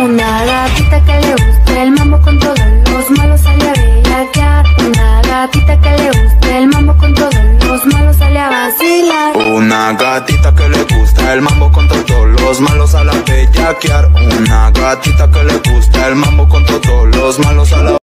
Una gatita que le guste el mambo con todos los malos sale a bellaquear. Una gatita que le guste el mambo con todos los malos sale a vacilar. Una gatita que le gusta el mambo con todos los malos sale a bellaquear. Una gatita que le gusta el mambo con todos los malos sale